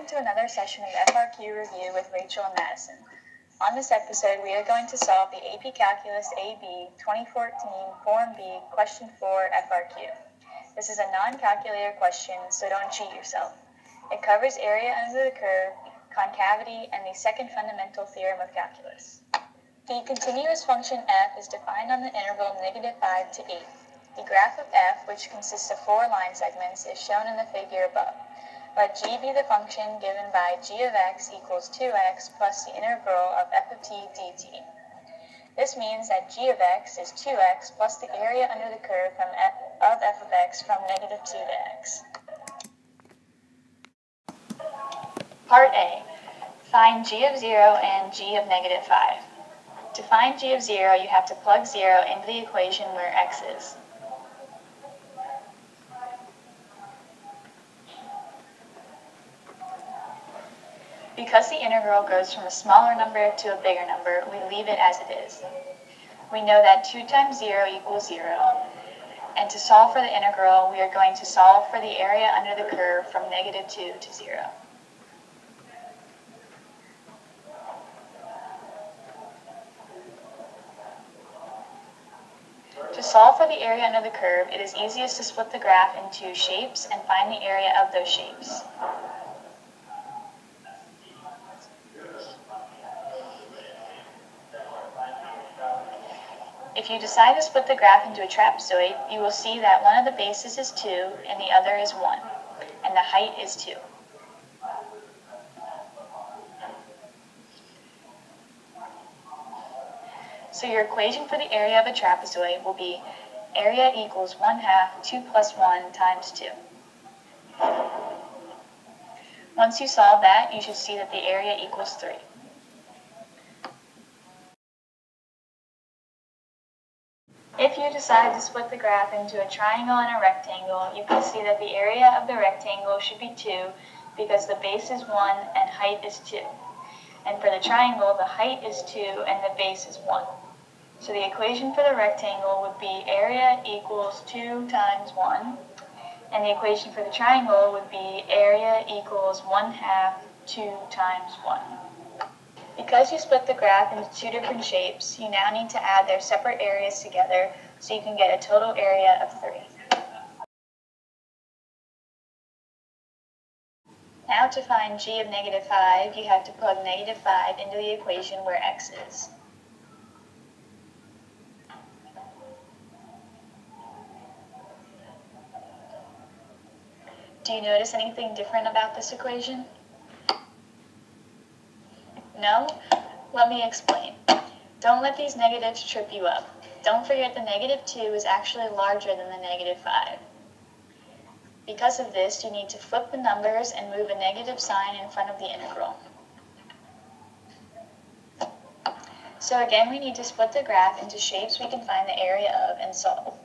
Welcome to another session of FRQ Review with Rachel and Madison. On this episode, we are going to solve the AP Calculus AB 2014 Form B Question 4 FRQ. This is a non-calculator question, so don't cheat yourself. It covers area under the curve, concavity, and the second fundamental theorem of calculus. The continuous function f is defined on the interval negative 5 to 8. The graph of f, which consists of four line segments, is shown in the figure above. Let g be the function given by g of x equals 2x plus the integral of f of t dt. This means that g of x is 2x plus the area under the curve from f of f of x from negative 2 to x. Part A. Find g of 0 and g of negative 5. To find g of 0, you have to plug 0 into the equation where x is. Because the integral goes from a smaller number to a bigger number, we leave it as it is. We know that 2 times 0 equals 0. And to solve for the integral, we are going to solve for the area under the curve from negative 2 to 0. To solve for the area under the curve, it is easiest to split the graph into shapes and find the area of those shapes. If you decide to split the graph into a trapezoid, you will see that one of the bases is 2 and the other is 1, and the height is 2. So your equation for the area of a trapezoid will be area equals 1 half 2 plus 1 times 2. Once you solve that, you should see that the area equals 3. Decide to split the graph into a triangle and a rectangle, you can see that the area of the rectangle should be 2 because the base is 1 and height is 2. And for the triangle, the height is 2 and the base is 1. So the equation for the rectangle would be area equals 2 times 1. And the equation for the triangle would be area equals 1 half 2 times 1. Because you split the graph into two different shapes, you now need to add their separate areas together so you can get a total area of 3. Now to find g of negative 5, you have to plug negative 5 into the equation where x is. Do you notice anything different about this equation? No? Let me explain. Don't let these negatives trip you up. Don't forget the negative 2 is actually larger than the negative 5. Because of this, you need to flip the numbers and move a negative sign in front of the integral. So again, we need to split the graph into shapes we can find the area of and solve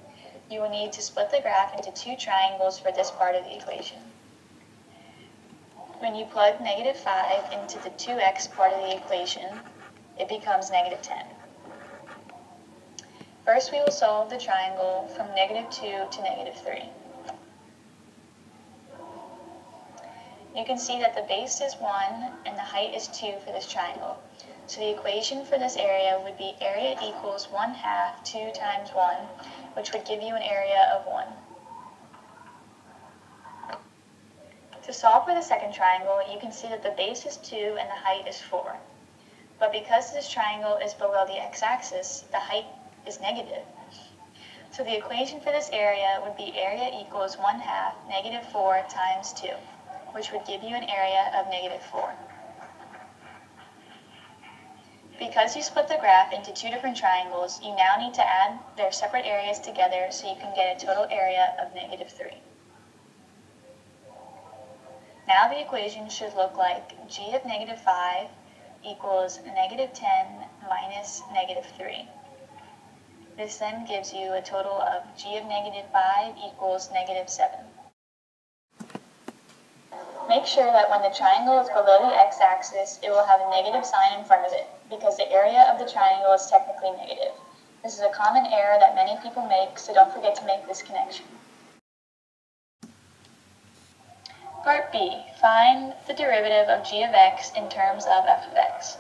you will need to split the graph into two triangles for this part of the equation. When you plug negative 5 into the 2x part of the equation, it becomes negative 10. First, we will solve the triangle from negative 2 to negative 3. You can see that the base is 1 and the height is 2 for this triangle. So the equation for this area would be area equals 1 half 2 times 1, which would give you an area of 1. To solve for the second triangle, you can see that the base is 2 and the height is 4. But because this triangle is below the x-axis, the height is negative. So the equation for this area would be area equals 1 half negative 4 times 2, which would give you an area of negative 4. Because you split the graph into two different triangles, you now need to add their separate areas together so you can get a total area of negative 3. Now the equation should look like g of negative 5 equals negative 10 minus negative 3. This then gives you a total of g of negative 5 equals negative 7. Make sure that when the triangle is below the x-axis, it will have a negative sign in front of it, because the area of the triangle is technically negative. This is a common error that many people make, so don't forget to make this connection. Part B, find the derivative of g of x in terms of f of x.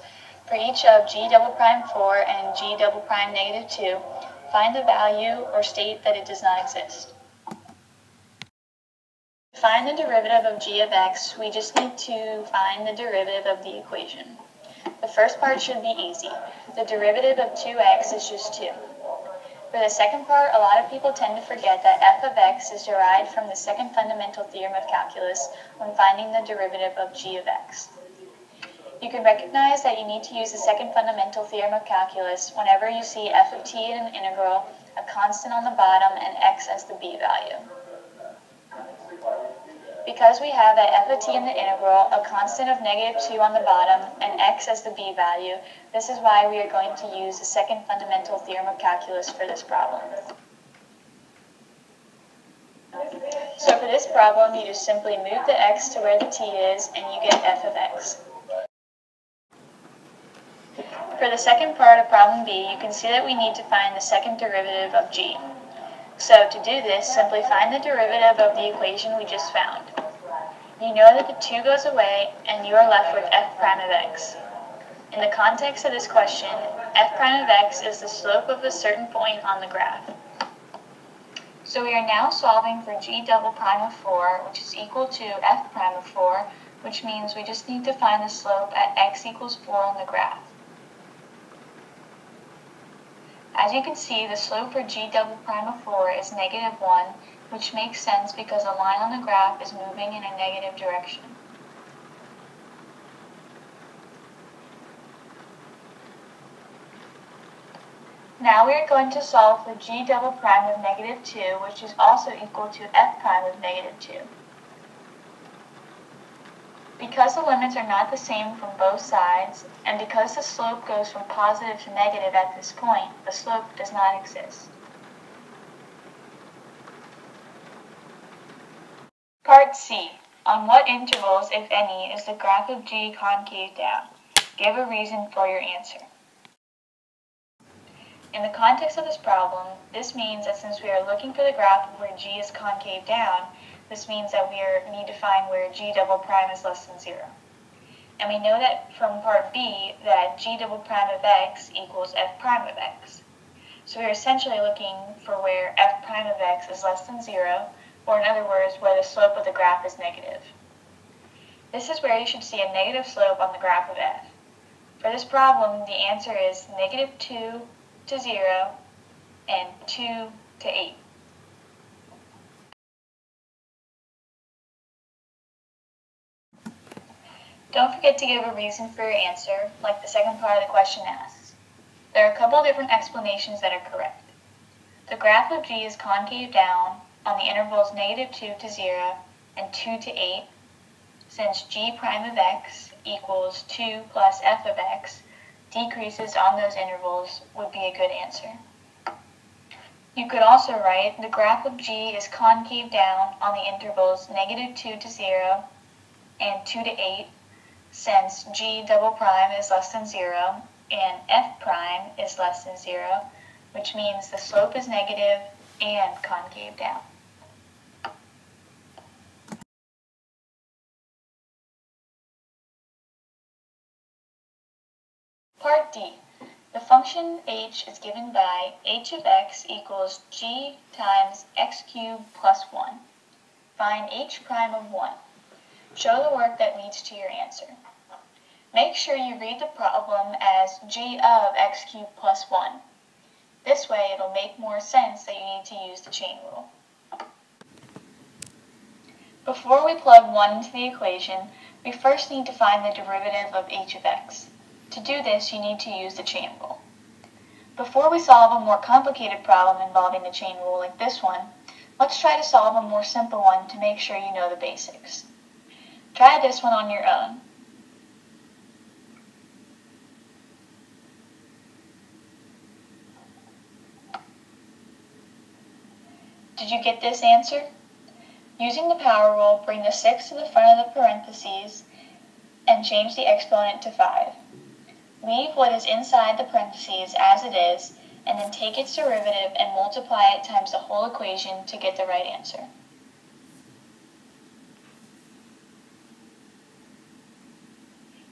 For each of g double prime 4 and g double prime negative 2, find the value or state that it does not exist. To find the derivative of g of x, we just need to find the derivative of the equation. The first part should be easy. The derivative of 2x is just 2. For the second part, a lot of people tend to forget that f of x is derived from the second fundamental theorem of calculus when finding the derivative of g of x. You can recognize that you need to use the second fundamental theorem of calculus whenever you see f of t in an integral, a constant on the bottom, and x as the b value. Because we have that f of t in the integral, a constant of negative 2 on the bottom, and x as the b value, this is why we are going to use the second fundamental theorem of calculus for this problem. So for this problem, you just simply move the x to where the t is, and you get f of x. For the second part of problem B, you can see that we need to find the second derivative of g. So to do this, simply find the derivative of the equation we just found. You know that the 2 goes away, and you are left with f prime of x. In the context of this question, f prime of x is the slope of a certain point on the graph. So we are now solving for g double prime of 4, which is equal to f prime of 4, which means we just need to find the slope at x equals 4 on the graph. As you can see, the slope for g double prime of 4 is negative 1, which makes sense because the line on the graph is moving in a negative direction. Now we are going to solve for g double prime of negative 2, which is also equal to f prime of negative 2. Because the limits are not the same from both sides, and because the slope goes from positive to negative at this point, the slope does not exist. Part C. On what intervals, if any, is the graph of g concave down? Give a reason for your answer. In the context of this problem, this means that since we are looking for the graph where g is concave down, this means that we are, need to find where g double prime is less than 0. And we know that from part B that g double prime of x equals f prime of x. So we are essentially looking for where f prime of x is less than 0, or in other words, where the slope of the graph is negative. This is where you should see a negative slope on the graph of f. For this problem, the answer is negative 2 to 0 and 2 to 8. Don't forget to give a reason for your answer, like the second part of the question asks. There are a couple different explanations that are correct. The graph of g is concave down on the intervals negative 2 to 0 and 2 to 8, since g prime of x equals 2 plus f of x decreases on those intervals would be a good answer. You could also write the graph of g is concave down on the intervals negative 2 to 0 and 2 to 8 since g double prime is less than 0 and f prime is less than 0, which means the slope is negative and concave down. Part D. The function h is given by h of x equals g times x cubed plus 1. Find h prime of 1. Show the work that leads to your answer. Make sure you read the problem as g of x cubed plus 1. This way it'll make more sense that you need to use the chain rule. Before we plug 1 into the equation, we first need to find the derivative of h of x. To do this, you need to use the chain rule. Before we solve a more complicated problem involving the chain rule like this one, let's try to solve a more simple one to make sure you know the basics. Try this one on your own. Did you get this answer? Using the power rule, bring the 6 to the front of the parentheses and change the exponent to 5. Leave what is inside the parentheses as it is, and then take its derivative and multiply it times the whole equation to get the right answer.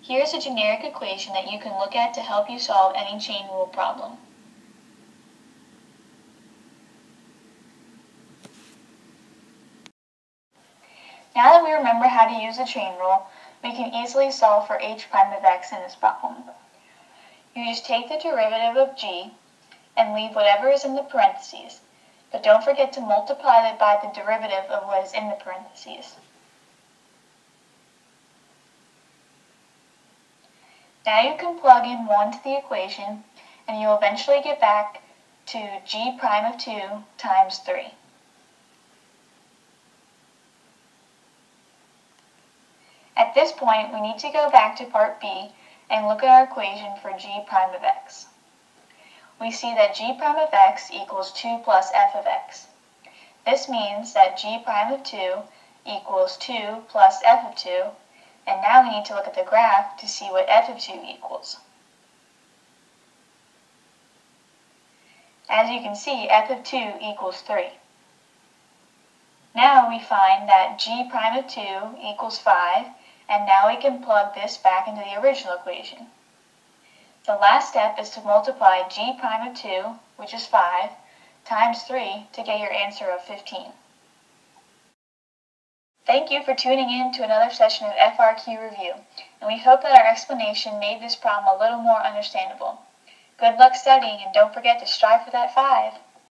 Here's a generic equation that you can look at to help you solve any chain rule problem. Remember how to use the chain rule, we can easily solve for h prime of x in this problem. You just take the derivative of g and leave whatever is in the parentheses, but don't forget to multiply it by the derivative of what is in the parentheses. Now you can plug in 1 to the equation, and you'll eventually get back to g prime of 2 times 3. At this point, we need to go back to part B and look at our equation for g prime of x. We see that g prime of x equals 2 plus f of x. This means that g prime of 2 equals 2 plus f of 2 and now we need to look at the graph to see what f of 2 equals. As you can see, f of 2 equals 3. Now we find that g prime of 2 equals 5, and now we can plug this back into the original equation. The last step is to multiply g prime of 2, which is 5, times 3 to get your answer of 15. Thank you for tuning in to another session of FRQ Review, and we hope that our explanation made this problem a little more understandable. Good luck studying, and don't forget to strive for that 5.